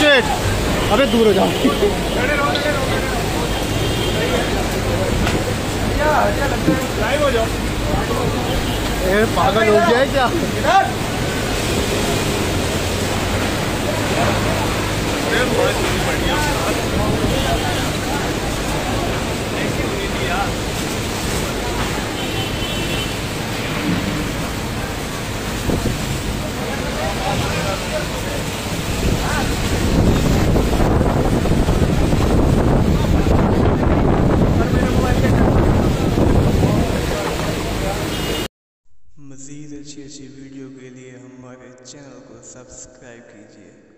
Wait अबे दूर हो जाओ। ये पागल हो गया क्या? मज़ीद अच्छी अच्छी वीडियो के लिए हमारे चैनल को सब्सक्राइब कीजिए।